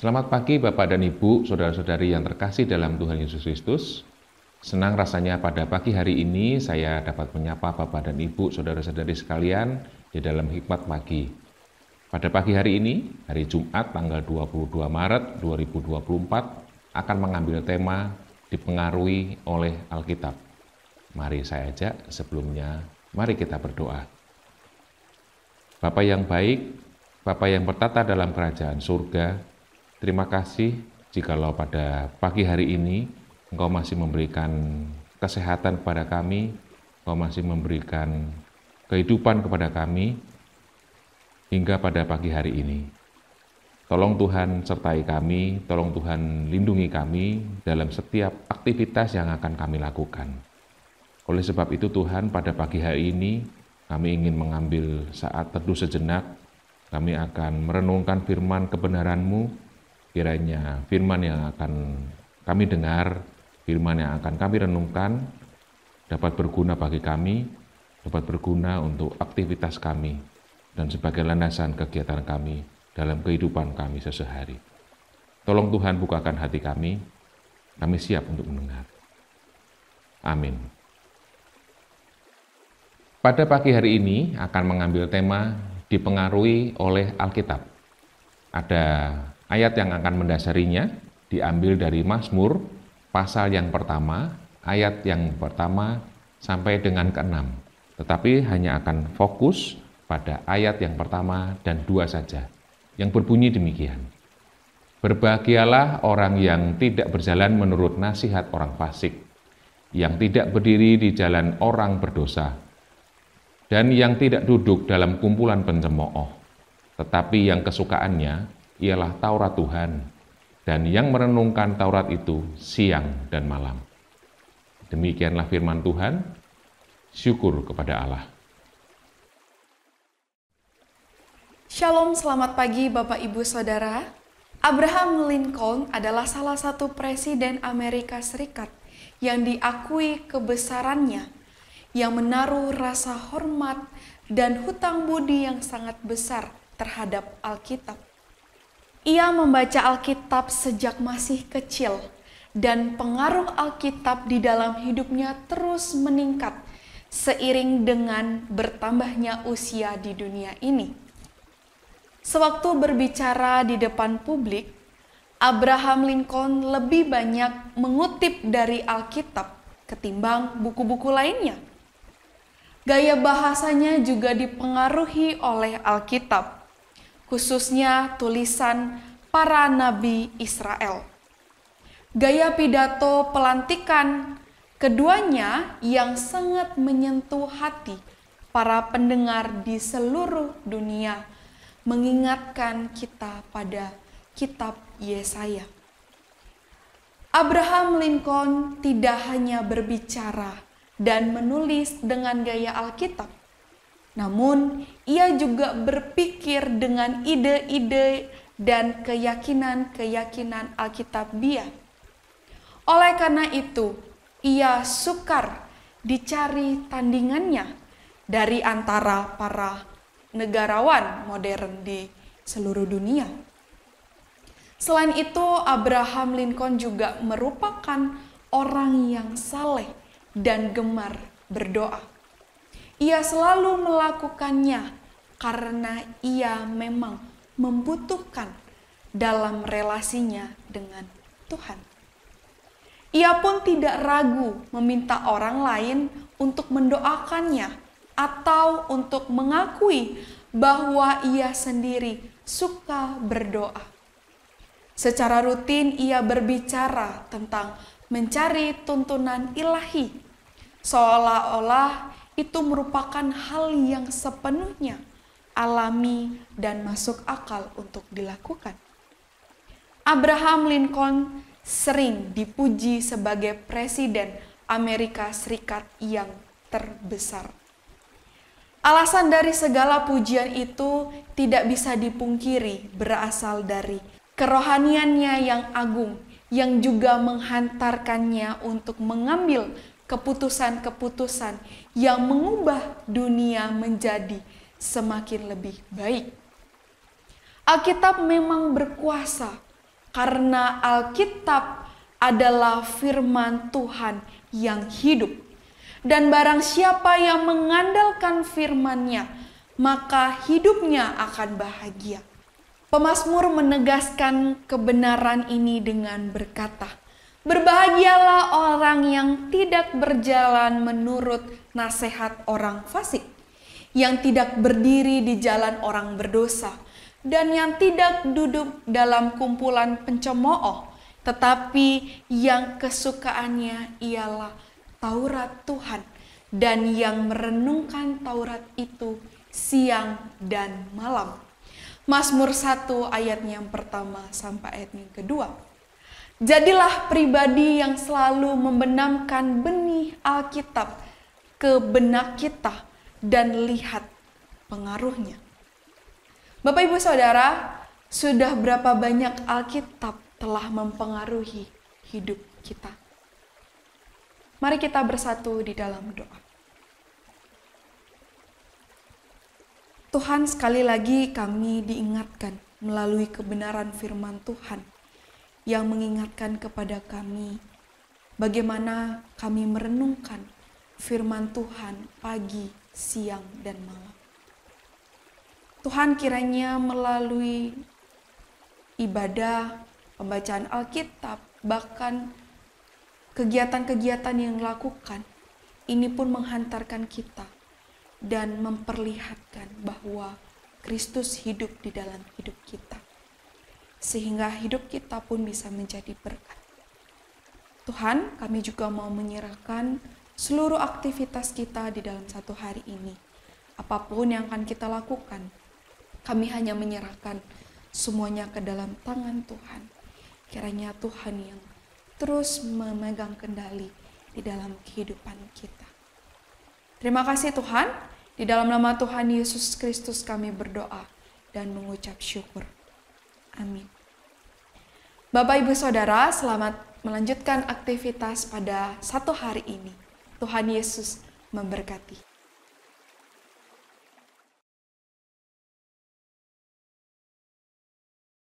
Selamat pagi Bapak dan Ibu, saudara-saudari yang terkasih dalam Tuhan Yesus Kristus. Senang rasanya pada pagi hari ini saya dapat menyapa Bapak dan Ibu, saudara-saudari sekalian di dalam hikmat pagi. Pada pagi hari ini, hari Jumat tanggal 22 Maret 2024 akan mengambil tema dipengaruhi oleh Alkitab. Mari saya ajak sebelumnya, mari kita berdoa. Bapak yang baik, Bapak yang bertata dalam kerajaan surga, Terima kasih jikalau pada pagi hari ini Engkau masih memberikan kesehatan kepada kami, Engkau masih memberikan kehidupan kepada kami hingga pada pagi hari ini. Tolong Tuhan sertai kami, tolong Tuhan lindungi kami dalam setiap aktivitas yang akan kami lakukan. Oleh sebab itu Tuhan pada pagi hari ini kami ingin mengambil saat teduh sejenak, kami akan merenungkan firman kebenaran-Mu, Kiranya firman yang akan kami dengar, firman yang akan kami renungkan, dapat berguna bagi kami, dapat berguna untuk aktivitas kami, dan sebagai landasan kegiatan kami dalam kehidupan kami sesehari. Tolong Tuhan bukakan hati kami, kami siap untuk mendengar. Amin. Pada pagi hari ini akan mengambil tema dipengaruhi oleh Alkitab. Ada Ayat yang akan mendasarinya diambil dari Mazmur pasal yang pertama, ayat yang pertama sampai dengan keenam. Tetapi hanya akan fokus pada ayat yang pertama dan dua saja, yang berbunyi demikian. Berbahagialah orang yang tidak berjalan menurut nasihat orang fasik, yang tidak berdiri di jalan orang berdosa, dan yang tidak duduk dalam kumpulan pencemooh, tetapi yang kesukaannya ialah Taurat Tuhan, dan yang merenungkan Taurat itu siang dan malam. Demikianlah firman Tuhan, syukur kepada Allah. Shalom, selamat pagi Bapak Ibu Saudara. Abraham Lincoln adalah salah satu presiden Amerika Serikat yang diakui kebesarannya, yang menaruh rasa hormat dan hutang budi yang sangat besar terhadap Alkitab. Ia membaca Alkitab sejak masih kecil, dan pengaruh Alkitab di dalam hidupnya terus meningkat seiring dengan bertambahnya usia di dunia ini. Sewaktu berbicara di depan publik, Abraham Lincoln lebih banyak mengutip dari Alkitab ketimbang buku-buku lainnya. Gaya bahasanya juga dipengaruhi oleh Alkitab khususnya tulisan para nabi Israel. Gaya pidato pelantikan keduanya yang sangat menyentuh hati para pendengar di seluruh dunia mengingatkan kita pada kitab Yesaya. Abraham Lincoln tidak hanya berbicara dan menulis dengan gaya Alkitab, namun, ia juga berpikir dengan ide-ide dan keyakinan-keyakinan Alkitabiah. Oleh karena itu, ia sukar dicari tandingannya dari antara para negarawan modern di seluruh dunia. Selain itu, Abraham Lincoln juga merupakan orang yang saleh dan gemar berdoa. Ia selalu melakukannya karena ia memang membutuhkan dalam relasinya dengan Tuhan. Ia pun tidak ragu meminta orang lain untuk mendoakannya atau untuk mengakui bahwa ia sendiri suka berdoa. Secara rutin ia berbicara tentang mencari tuntunan ilahi, seolah-olah itu merupakan hal yang sepenuhnya alami dan masuk akal untuk dilakukan. Abraham Lincoln sering dipuji sebagai presiden Amerika Serikat yang terbesar. Alasan dari segala pujian itu tidak bisa dipungkiri berasal dari kerohaniannya yang agung yang juga menghantarkannya untuk mengambil keputusan-keputusan yang mengubah dunia menjadi semakin lebih baik. Alkitab memang berkuasa karena Alkitab adalah firman Tuhan yang hidup. Dan barang siapa yang mengandalkan firman-Nya, maka hidupnya akan bahagia. Pemasmur menegaskan kebenaran ini dengan berkata, Berbahagialah orang yang tidak berjalan menurut nasihat orang fasik, yang tidak berdiri di jalan orang berdosa, dan yang tidak duduk dalam kumpulan pencemooh, tetapi yang kesukaannya ialah Taurat Tuhan dan yang merenungkan Taurat itu siang dan malam. Mazmur 1 ayatnya yang pertama sampai ayat yang kedua. Jadilah pribadi yang selalu membenamkan benih Alkitab ke benak kita dan lihat pengaruhnya. Bapak Ibu Saudara, sudah berapa banyak Alkitab telah mempengaruhi hidup kita. Mari kita bersatu di dalam doa. Tuhan, sekali lagi kami diingatkan melalui kebenaran firman Tuhan yang mengingatkan kepada kami bagaimana kami merenungkan firman Tuhan pagi, siang, dan malam. Tuhan kiranya melalui ibadah, pembacaan Alkitab, bahkan kegiatan-kegiatan yang dilakukan, ini pun menghantarkan kita dan memperlihatkan bahwa Kristus hidup di dalam hidup kita. Sehingga hidup kita pun bisa menjadi berkat. Tuhan, kami juga mau menyerahkan seluruh aktivitas kita di dalam satu hari ini. Apa pun yang akan kita lakukan, kami hanya menyerahkan semuanya ke dalam tangan Tuhan Kiranya Tuhan yang terus memegang kendali di dalam kehidupan kita. Terima kasih Tuhan, di dalam nama Tuhan Yesus Kristus kami berdoa dan mengucap syukur. Amin. Bapak Ibu Saudara, selamat melanjutkan aktivitas pada satu hari ini. Tuhan Yesus memberkati.